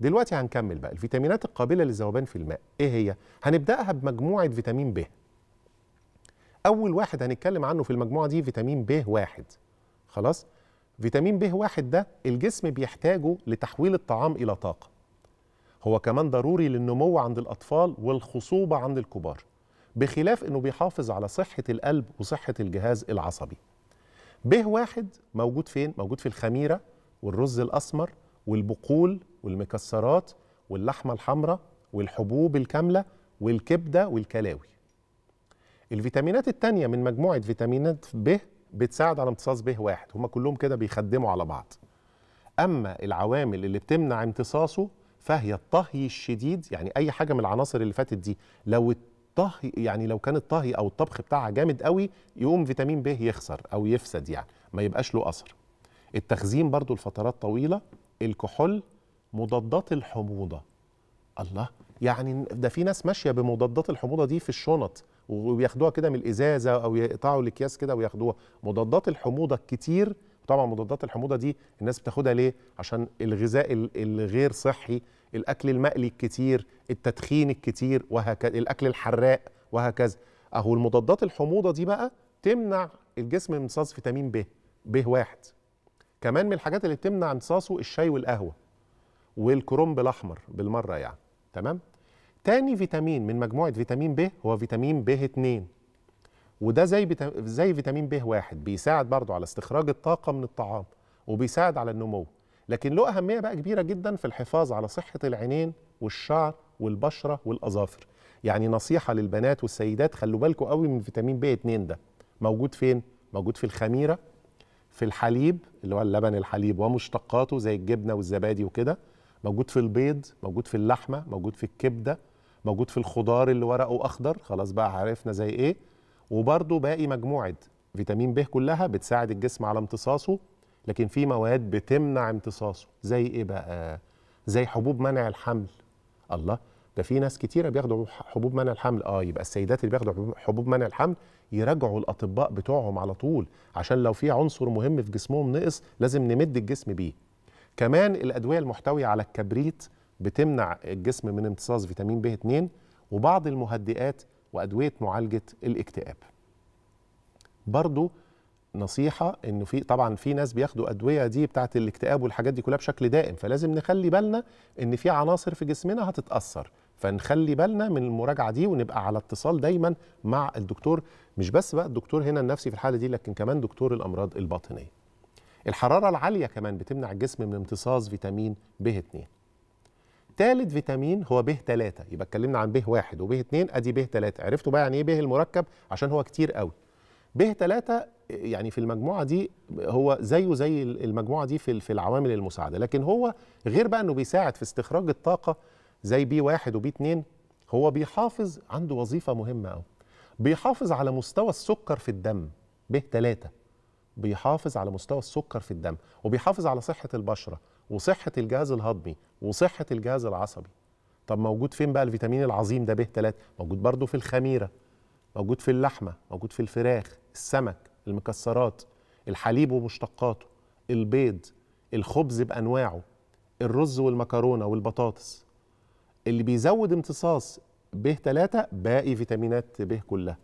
دلوقتي هنكمل بقى. الفيتامينات القابلة للذوبان في الماء إيه هي؟ هنبدأها بمجموعة فيتامين ب أول واحد هنتكلم عنه في المجموعة دي فيتامين ب واحد. خلاص؟ فيتامين ب واحد ده الجسم بيحتاجه لتحويل الطعام إلى طاقة. هو كمان ضروري للنمو عند الأطفال والخصوبة عند الكبار بخلاف إنه بيحافظ على صحة القلب وصحة الجهاز العصبي. ب واحد موجود فين؟ موجود في الخميرة والرز الأسمر والبقول والمكسرات واللحمة الحمراء والحبوب الكاملة والكبدة والكلاوي. الفيتامينات التانية من مجموعة فيتامينات ب بتساعد على امتصاص ب واحد. هما كلهم كده بيخدموا على بعض. أما العوامل اللي بتمنع امتصاصه فهي الطهي الشديد يعني أي حاجة من العناصر اللي فاتت دي لو الطهي يعني لو كان الطهي أو الطبخ بتاعها جامد قوي يقوم فيتامين ب يخسر أو يفسد يعني ما يبقاش له أثر. التخزين برضو لفترات طويلة الكحول مضادات الحموضة. الله يعني ده في ناس ماشية بمضادات الحموضة دي في الشنط وبياخدوها كده من الإزازة أو يقطعوا الأكياس كده وياخدوها. مضادات الحموضة الكتير طبعا مضادات الحموضة دي الناس بتاخدها ليه؟ عشان الغذاء ال- الغير صحي الأكل المقلي الكتير التدخين الكتير وهكذا الأكل الحراق وهكذا. أهو المضادات الحموضة دي بقى تمنع الجسم من امتصاص فيتامين ب ب واحد. كمان من الحاجات اللي بتمنع امتصاصه الشاي والقهوة. والكرنب الأحمر بالمرة يعني. تمام؟ تاني فيتامين من مجموعة فيتامين ب هو فيتامين ب 2 وده زي. زي فيتامين ب 1 بيساعد برضه على استخراج الطاقة من الطعام وبيساعد على النمو. لكن له أهمية بقى كبيرة جدا في الحفاظ على صحة العينين والشعر والبشرة والأظافر. يعني نصيحة للبنات والسيدات خلوا بالكم قوي من فيتامين ب 2 ده. موجود فين؟ موجود في الخميرة في الحليب اللي هو اللبن الحليب ومشتقاته زي الجبنة والزبادي وكده. موجود في البيض موجود في اللحمة موجود في الكبدة موجود في الخضار اللي ورقه أخضر خلاص بقى عرفنا زي إيه. وبرده باقي مجموعة فيتامين ب كلها بتساعد الجسم على امتصاصه لكن في مواد بتمنع امتصاصه. زي إيه بقى؟ زي حبوب منع الحمل. الله ده في ناس كتيرة بياخدوا حبوب منع الحمل. آه يبقى السيدات اللي بياخدوا حبوب- منع الحمل يراجعوا الأطباء بتوعهم على طول عشان لو في عنصر مهم في جسمهم نقص لازم نمد الجسم بيه. كمان الأدوية المحتوية على الكبريت بتمنع الجسم من امتصاص فيتامين ب 2 وبعض المهدئات وأدوية معالجة الاكتئاب. برضو نصيحة إنه في طبعا في ناس بياخدوا أدوية دي بتاعة الاكتئاب والحاجات دي كلها بشكل دائم فلازم نخلي بالنا إن في عناصر في جسمنا هتتأثر فنخلي بالنا من المراجعة دي ونبقى على اتصال دايما مع الدكتور مش بس بقى الدكتور هنا النفسي في الحالة دي لكن كمان دكتور الأمراض الباطنية. الحرارة العالية كمان بتمنع الجسم من امتصاص فيتامين ب 2 ثالث فيتامين هو ب 3 يبقى اتكلمنا عن ب 1 وب 2 ادي ب 3 عرفتوا بقى يعني إيه ب المركب؟ عشان هو كتير قوي. ب 3 يعني في المجموعة دي هو زيه زي المجموعة دي في في العوامل المساعدة. لكن هو غير بقى إنه بيساعد في استخراج الطاقة زي بي 1 وبي 2 هو بيحافظ عنده وظيفة مهمة قوي بيحافظ على مستوى السكر في الدم. ب 3 بيحافظ على مستوى السكر في الدم وبيحافظ على صحة البشرة وصحة الجهاز الهضمي وصحة الجهاز العصبي. طب موجود فين بقى الفيتامين العظيم ده ب 3 موجود برضو في الخميرة موجود في اللحمة موجود في الفراخ السمك المكسرات الحليب ومشتقاته البيض الخبز بأنواعه الرز والمكرونة والبطاطس. اللي بيزود امتصاص ب 3 باقي فيتامينات ب كلها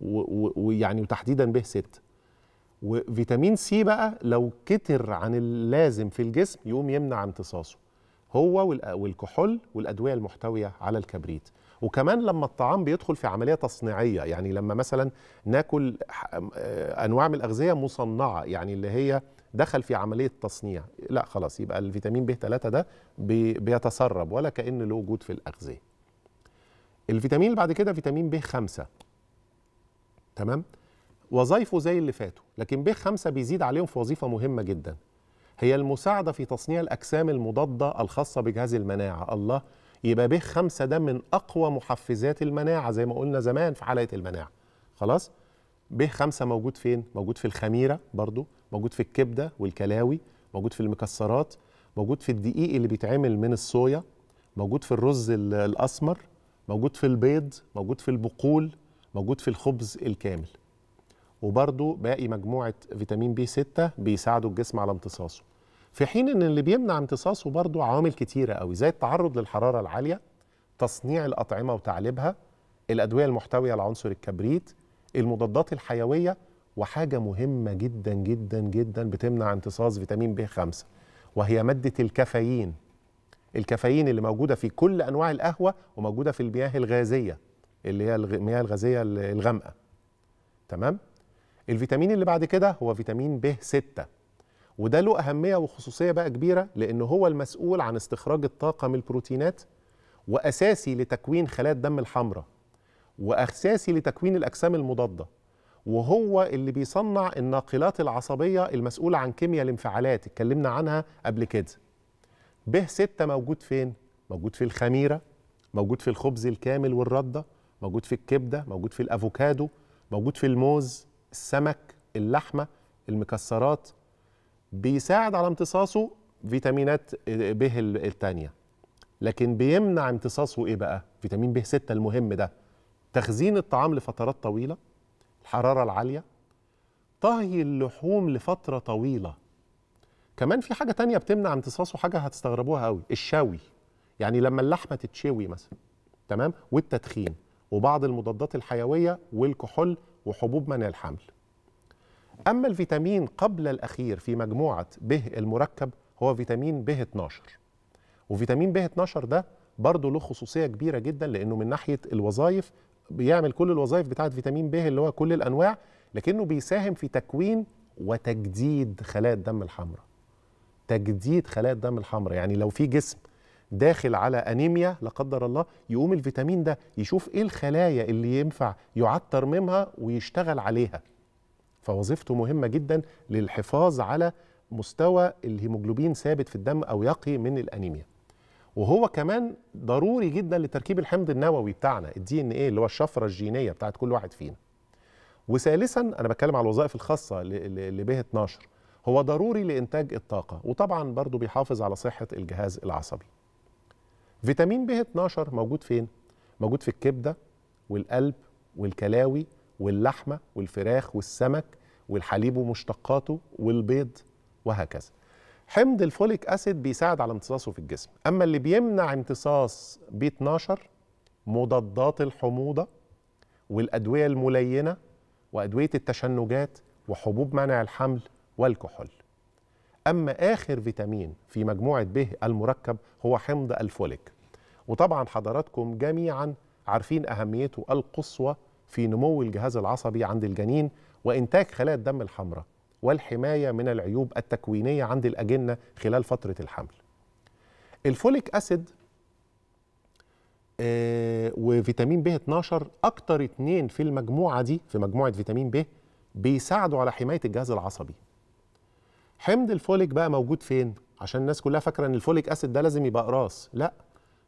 ويعني وتحديدا ب 6 وفيتامين سي بقى لو كتر عن اللازم في الجسم يقوم يمنع امتصاصه. هو والكحول والأدوية المحتوية على الكبريت. وكمان لما الطعام بيدخل في عملية تصنيعية يعني لما مثلا ناكل آه، أنواع من الأغذية مصنعة يعني اللي هي دخل في عملية تصنيع لا خلاص يبقى الفيتامين ب 3 ده بي- بيتسرب ولا كأن له وجود في الأغذية. الفيتامين اللي بعد كده فيتامين ب 5 تمام؟ وظايفه زي اللي فاتوا لكن ب 5 بيزيد عليهم في وظيفة مهمة جدا. هي المساعدة في تصنيع الأجسام المضادة الخاصة بجهاز المناعة. الله يبقى ب 5 ده من أقوى محفزات المناعة زي ما قلنا زمان في حلقة المناعة. خلاص؟ ب 5 موجود فين؟ موجود في الخميرة برضو موجود في الكبدة والكلاوي موجود في المكسرات موجود في الدقيق اللي بيتعمل من الصويا موجود في الرز ال- الأسمر موجود في البيض موجود في البقول موجود في الخبز الكامل. وبرضو باقي مجموعة فيتامين بي 6 بيساعدوا الجسم على امتصاصه. في حين إن اللي بيمنع امتصاصه برضه عوامل كتيرة قوي زي التعرض للحرارة العالية تصنيع الأطعمة وتعليبها الأدوية المحتوية على عنصر الكبريت المضادات الحيوية وحاجة مهمة جدا جدا جدا بتمنع امتصاص فيتامين ب 5 وهي مادة الكافيين. الكافيين اللي موجودة في كل أنواع القهوة وموجودة في المياه الغازية اللي هي المياه الغازية الغامقة. تمام؟ الفيتامين اللي بعد كده هو فيتامين ب 6 وده له أهمية وخصوصية بقى كبيرة لأنه هو المسؤول عن استخراج الطاقة من البروتينات وأساسي لتكوين خلايا الدم الحمراء وأساسي لتكوين الأجسام المضادة. وهو اللي بيصنع الناقلات العصبية المسؤولة عن كيمياء الانفعالات اتكلمنا عنها قبل كده. ب 6 موجود فين؟ موجود في الخميرة موجود في الخبز الكامل والردة موجود في الكبدة موجود في الأفوكادو موجود في الموز السمك اللحمة المكسرات بيساعد على امتصاصه فيتامينات ب الثانية لكن بيمنع امتصاصه إيه بقى؟ فيتامين ب 6 المهم ده. تخزين الطعام لفترات طويلة الحرارة العالية طهي اللحوم لفترة طويلة. كمان في حاجة تانية بتمنع امتصاصه حاجة هتستغربوها قوي الشوي. يعني لما اللحمة تتشوي مثلا تمام؟ والتدخين. وبعض المضادات الحيوية والكحول وحبوب منع الحمل. أما الفيتامين قبل الأخير في مجموعة ب المركب هو فيتامين ب 12 وفيتامين ب 12 ده برضه له خصوصية كبيرة جدا لأنه من ناحية الوظائف بيعمل كل الوظائف بتاعة فيتامين ب اللي هو كل الأنواع لكنه بيساهم في تكوين وتجديد خلايا الدم الحمراء. تجديد خلايا الدم الحمراء. يعني لو في جسم داخل على أنيميا لا قدر الله يقوم الفيتامين ده يشوف إيه الخلايا اللي ينفع يعاد ترميمها ويشتغل عليها. فوظيفته مهمة جدا للحفاظ على مستوى الهيموجلوبين ثابت في الدم أو يقي من الأنيميا. وهو كمان ضروري جدا لتركيب الحمض النووي بتاعنا الدي ان إيه اللي هو الشفرة الجينية بتاعت كل واحد فينا. وثالثا أنا بتكلم على الوظائف الخاصة ل ب 12 هو ضروري لإنتاج الطاقة وطبعا برضو بيحافظ على صحة الجهاز العصبي. فيتامين ب 12 موجود فين؟ موجود في الكبدة والقلب والكلاوي واللحمة والفراخ والسمك والحليب ومشتقاته والبيض وهكذا. حمض الفوليك أسيد بيساعد على امتصاصه في الجسم. أما اللي بيمنع امتصاص ب 12 مضادات الحموضة والأدوية الملينة وأدوية التشنجات وحبوب منع الحمل والكحول. أما آخر فيتامين في مجموعة ب المركب هو حمض الفوليك وطبعا حضراتكم جميعا عارفين أهميته القصوى في نمو الجهاز العصبي عند الجنين وإنتاج خلايا الدم الحمراء والحماية من العيوب التكوينية عند الأجنة خلال فترة الحمل. الفوليك أسيد آه وفيتامين ب 12 أكتر اتنين في المجموعة دي في مجموعة فيتامين ب بيساعدوا على حماية الجهاز العصبي. حمض الفوليك بقى موجود فين؟ عشان الناس كلها فاكرة إن ال folic acid ده لازم يبقى اقراص، لا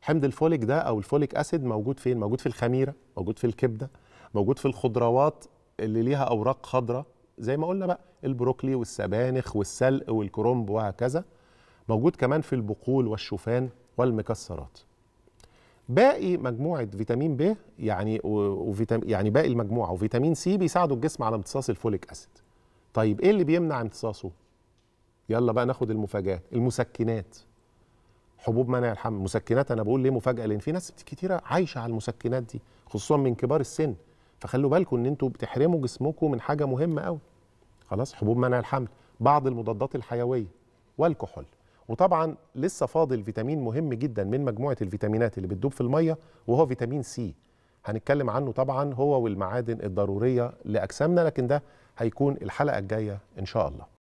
حمض الفوليك ده أو ال folic acid موجود فين؟ موجود في الخميرة، موجود في الكبدة، موجود في الخضروات اللي ليها أوراق خضراء زي ما قلنا بقى البروكلي والسبانخ والسلق والكرنب وهكذا. موجود كمان في البقول والشوفان والمكسرات. باقي مجموعة فيتامين ب يعني وفيتامين يعني باقي المجموعة وفيتامين C بيساعدوا الجسم على امتصاص ال folic acid. طيب إيه اللي بيمنع امتصاصه؟ يلا بقى ناخد المفاجآت. المسكنات. حبوب منع الحمل. مسكنات أنا بقول ليه مفاجأة؟ لأن في ناس كتيرة عايشة على المسكنات دي خصوصا من كبار السن. فخلوا بالكم إن أنتوا بتحرموا جسمكم من حاجة مهمة قوي خلاص حبوب منع الحمل. بعض المضادات الحيوية والكحول. وطبعا لسه فاضل فيتامين مهم جدا من مجموعة الفيتامينات اللي بتدوب في المية وهو فيتامين سي. هنتكلم عنه طبعا هو والمعادن الضرورية لأجسامنا لكن ده هيكون الحلقة الجاية إن شاء الله.